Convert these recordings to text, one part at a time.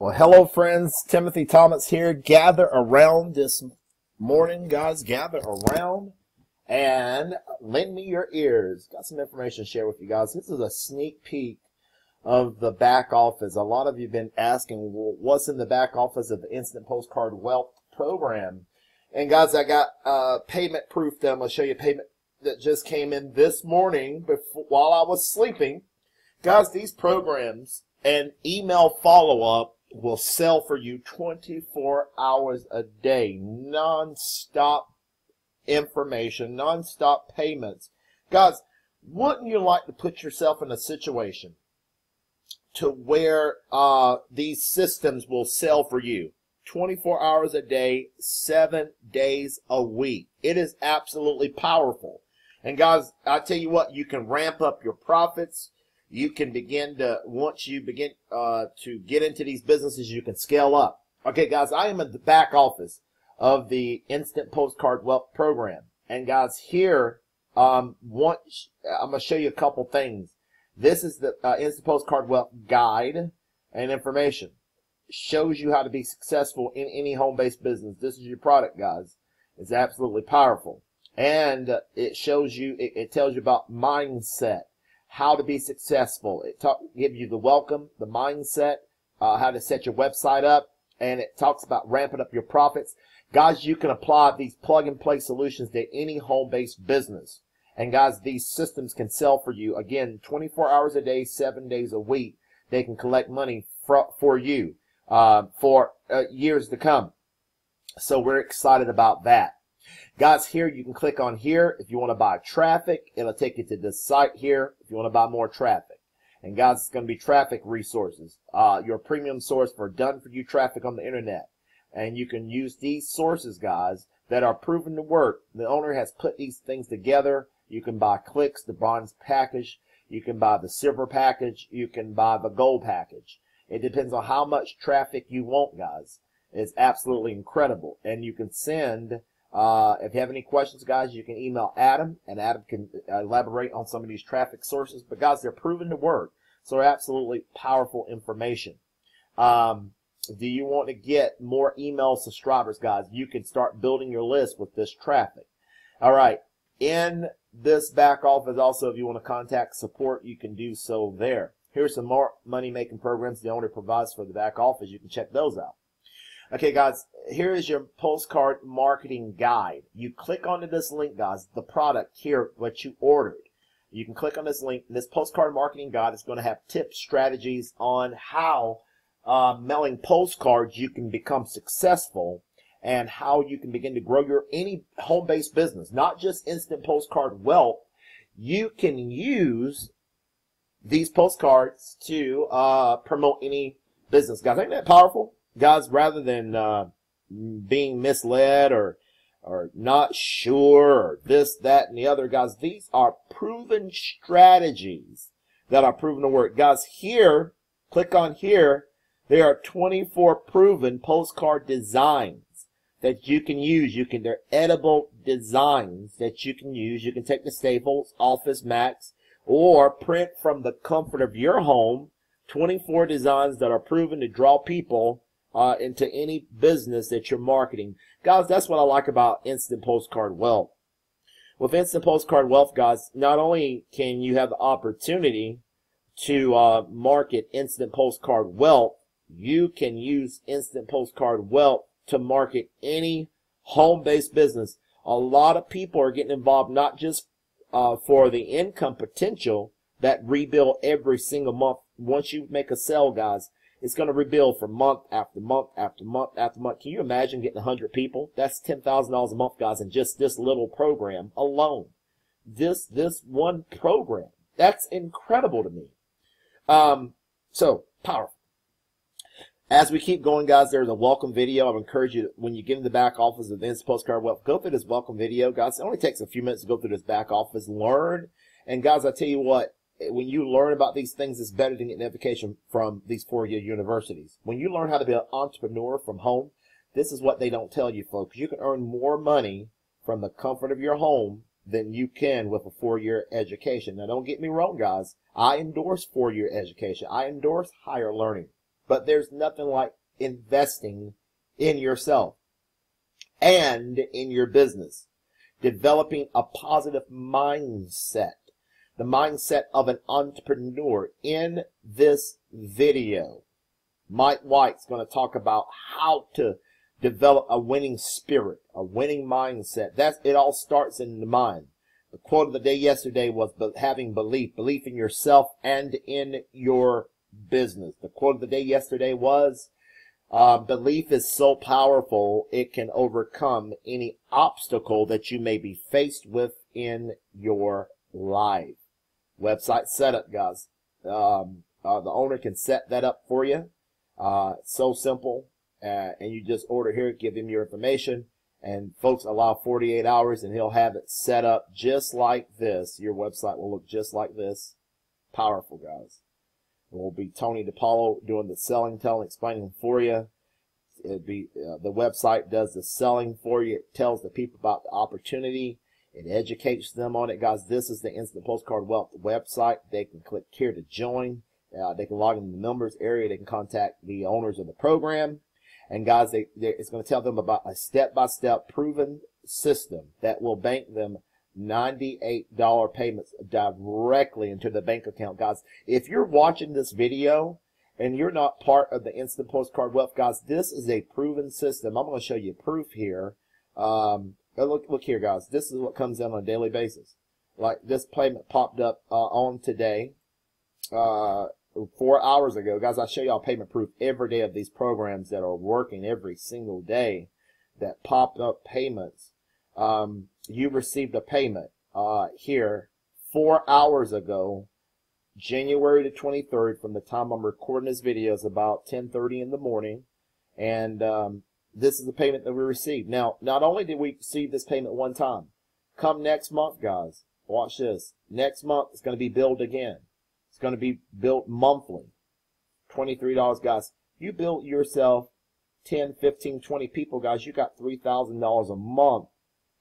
Well, hello, friends. Timothy Thomas here. Gather around this morning, guys. Gather around and lend me your ears. Got some information to share with you guys. This is a sneak peek of the back office. A lot of you have been asking, well, what's in the back office of the Instant Postcard Wealth program? And guys, I got uh, payment proof that I'm going to show you payment that just came in this morning before, while I was sleeping. Guys, these programs and email follow-up will sell for you 24 hours a day, non-stop information, non-stop payments. Guys, wouldn't you like to put yourself in a situation to where uh, these systems will sell for you 24 hours a day, seven days a week? It is absolutely powerful. And guys, I tell you what, you can ramp up your profits you can begin to, once you begin uh, to get into these businesses, you can scale up. Okay, guys, I am in the back office of the Instant Postcard Wealth Program. And guys, here, um, once, I'm going to show you a couple things. This is the uh, Instant Postcard Wealth Guide and information. Shows you how to be successful in any home-based business. This is your product, guys. It's absolutely powerful. And it shows you, it, it tells you about mindset how to be successful. It talk, gives you the welcome, the mindset, uh, how to set your website up, and it talks about ramping up your profits. Guys, you can apply these plug and play solutions to any home-based business. And guys, these systems can sell for you. Again, 24 hours a day, seven days a week. They can collect money for, for you uh, for uh, years to come. So we're excited about that. Guys, here you can click on here. If you want to buy traffic, it'll take you to this site here if you want to buy more traffic. And guys, it's going to be traffic resources, uh, your premium source for done for you traffic on the internet. And you can use these sources, guys, that are proven to work. The owner has put these things together. You can buy clicks, the bronze package. You can buy the silver package. You can buy the gold package. It depends on how much traffic you want, guys. It's absolutely incredible. And you can send uh, if you have any questions, guys, you can email Adam, and Adam can uh, elaborate on some of these traffic sources. But guys, they're proven to work, so absolutely powerful information. Um, do you want to get more email subscribers, guys? You can start building your list with this traffic. All right. In this back office, also, if you want to contact support, you can do so there. Here's some more money-making programs the owner provides for the back office. You can check those out. Okay, guys, here is your postcard marketing guide. You click onto this link, guys, the product here, what you ordered. You can click on this link. This postcard marketing guide is going to have tips, strategies on how uh, mailing postcards you can become successful and how you can begin to grow your any home-based business, not just instant postcard wealth. You can use these postcards to uh, promote any business. Guys, ain't that powerful? guys, rather than uh, being misled or or not sure or this, that, and the other, guys, these are proven strategies that are proven to work. Guys, here, click on here, there are 24 proven postcard designs that you can use. You can, they're edible designs that you can use. You can take the Staples, Office Max, or print from the comfort of your home 24 designs that are proven to draw people uh, into any business that you're marketing. Guys, that's what I like about Instant Postcard Wealth. With Instant Postcard Wealth, guys, not only can you have the opportunity to uh, market Instant Postcard Wealth, you can use Instant Postcard Wealth to market any home-based business. A lot of people are getting involved not just uh, for the income potential that rebuild every single month. Once you make a sale, guys, it's going to rebuild for month after month after month after month. Can you imagine getting 100 people? That's $10,000 a month, guys, in just this little program alone. This, this one program. That's incredible to me. Um, so, powerful. As we keep going, guys, there's a welcome video. I encourage you, when you get in the back office of Instant Postcard Wealth, go through this welcome video, guys. It only takes a few minutes to go through this back office, learn. And guys, I tell you what, when you learn about these things, it's better than getting education from these four-year universities. When you learn how to be an entrepreneur from home, this is what they don't tell you, folks. You can earn more money from the comfort of your home than you can with a four-year education. Now, don't get me wrong, guys. I endorse four-year education. I endorse higher learning. but there's nothing like investing in yourself and in your business. Developing a positive mindset. The mindset of an entrepreneur. In this video, Mike White's going to talk about how to develop a winning spirit, a winning mindset. That's, it all starts in the mind. The quote of the day yesterday was having belief, belief in yourself and in your business. The quote of the day yesterday was, uh, belief is so powerful, it can overcome any obstacle that you may be faced with in your life. Website setup, guys. Um, uh, the owner can set that up for you. Uh, so simple. Uh, and you just order here, give him your information, and folks allow 48 hours and he'll have it set up just like this. Your website will look just like this. Powerful, guys. It will be Tony DePaulo doing the selling, telling, explaining for you. It'd be uh, the website does the selling for you. It tells the people about the opportunity. It educates them on it, guys. This is the Instant Postcard Wealth website. They can click here to join. Uh, they can log in the members area. They can contact the owners of the program. And guys, they, it's going to tell them about a step-by-step proven system that will bank them $98 payments directly into the bank account. Guys, if you're watching this video and you're not part of the Instant Postcard Wealth, guys, this is a proven system. I'm going to show you proof here. Um, look, look here, guys. This is what comes in on a daily basis. Like this payment popped up uh, on today. Uh, four hours ago. Guys, I show y'all payment proof every day of these programs that are working every single day that popped up payments. Um, you received a payment uh, here four hours ago, January the 23rd, from the time I'm recording this video is about 10.30 in the morning. And um, this is the payment that we received. Now, not only did we receive this payment one time, come next month, guys, watch this. Next month, it's going to be billed again It's going to be built monthly. $23, guys. You built yourself 10, 15, 20 people, guys. You got $3,000 a month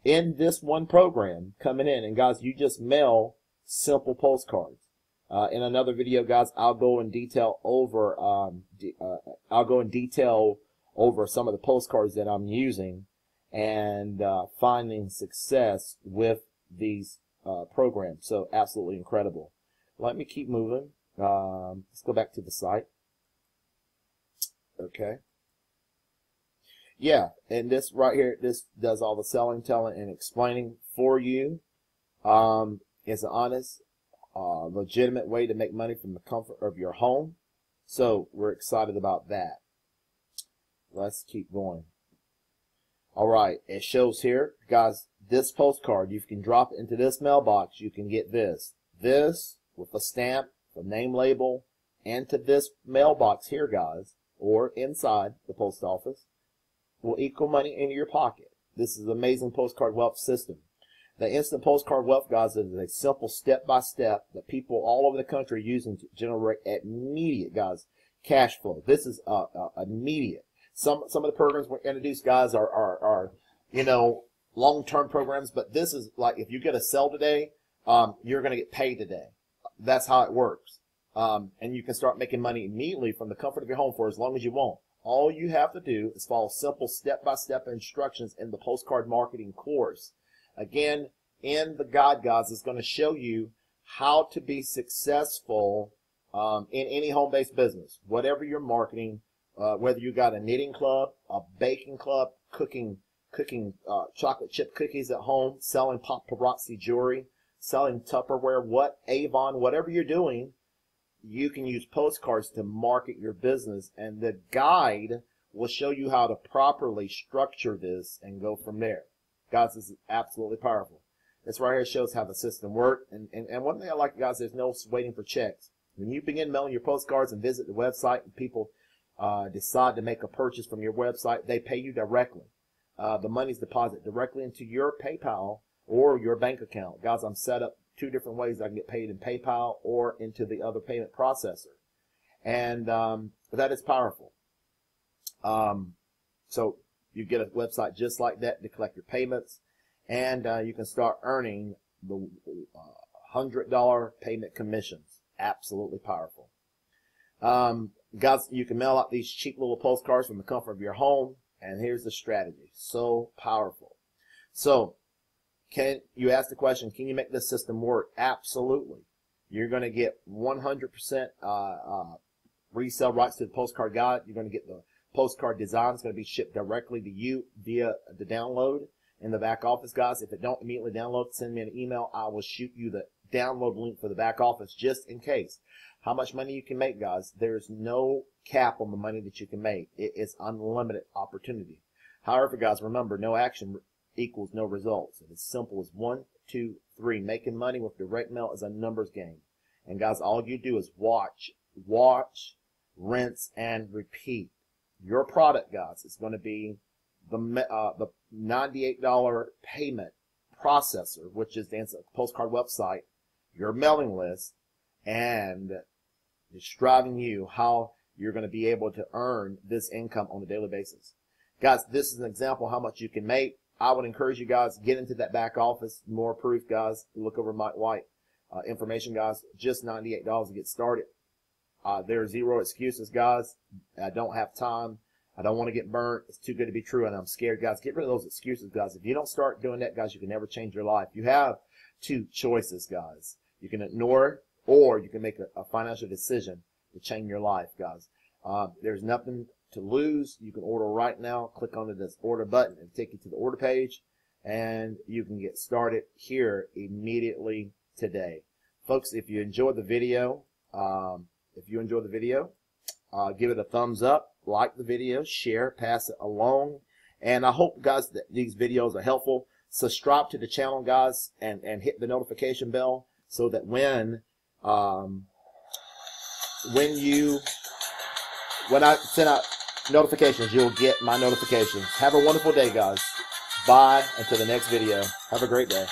in this one program coming in. And guys, you just mail simple postcards. Uh, in another video, guys, I'll go in detail over, um, uh, I'll go in detail over some of the postcards that I'm using and uh, finding success with these uh, programs. So absolutely incredible. Let me keep moving. Um, let's go back to the site. Okay. Yeah, and this right here, this does all the selling, telling, and explaining for you. Um, it's an honest, uh, legitimate way to make money from the comfort of your home. So we're excited about that. Let's keep going. All right, it shows here, guys, this postcard, you can drop into this mailbox. You can get this. This with a stamp, the name label, and to this mailbox here, guys, or inside the post office, will equal money into your pocket. This is amazing postcard wealth system. The instant postcard wealth, guys, is a simple step-by-step that people all over the country are using to generate immediate, guys, cash flow. This is uh, uh, immediate. Some some of the programs we introduced, guys, are, are, are you know, long-term programs, but this is like if you get a sell today, um, you're going to get paid today that's how it works. Um, and you can start making money immediately from the comfort of your home for as long as you want. All you have to do is follow simple step-by-step instructions in the postcard marketing course. Again, in the guide, guys, is going to show you how to be successful um, in any home-based business, whatever you're marketing, uh, whether you got a knitting club, a baking club, cooking cooking uh, chocolate chip cookies at home, selling paparazzi jewelry, selling Tupperware, what Avon, whatever you're doing, you can use postcards to market your business and the guide will show you how to properly structure this and go from there. Guys, this is absolutely powerful. This right here shows how the system works. And, and, and one thing I like, guys, there's no waiting for checks. When you begin mailing your postcards and visit the website and people uh, decide to make a purchase from your website, they pay you directly. Uh, the money's deposited directly into your PayPal or your bank account. Guys, I'm set up two different ways I can get paid in PayPal or into the other payment processor. And um, that is powerful. Um, so you get a website just like that to collect your payments, and uh, you can start earning the uh, hundred dollar payment commissions. Absolutely powerful. Um, guys, you can mail out these cheap little postcards from the comfort of your home. And here's the strategy. So powerful. So, can you ask the question, can you make this system work? Absolutely. You're going to get 100% uh, uh, resale rights to the postcard guide. You're going to get the postcard design. It's going to be shipped directly to you via the download in the back office, guys. If it don't immediately download, send me an email. I will shoot you the download link for the back office just in case. How much money you can make, guys? There's no cap on the money that you can make. It is unlimited opportunity. However, guys, remember, no action equals no results. It's as simple as one, two, three. Making money with direct mail is a numbers game. And guys, all you do is watch, watch, rinse, and repeat. Your product, guys, is going to be the uh, the $98 payment processor, which is the postcard website, your mailing list, and it's driving you how you're going to be able to earn this income on a daily basis. Guys, this is an example how much you can make. I would encourage you guys, get into that back office. More proof, guys. Look over Mike White. Uh, information, guys. Just $98 to get started. Uh, there are zero excuses, guys. I don't have time. I don't want to get burnt. It's too good to be true, and I'm scared, guys. Get rid of those excuses, guys. If you don't start doing that, guys, you can never change your life. You have two choices, guys. You can ignore, or you can make a, a financial decision to change your life, guys. Uh, there's nothing to lose. You can order right now. Click on this order button and take you to the order page, and you can get started here immediately today. Folks, if you enjoyed the video, um, if you enjoyed the video, uh, give it a thumbs up, like the video, share, pass it along. And I hope, guys, that these videos are helpful. Subscribe to the channel, guys, and, and hit the notification bell so that when um, when you when I send out notifications, you'll get my notifications. Have a wonderful day, guys. Bye until the next video. Have a great day.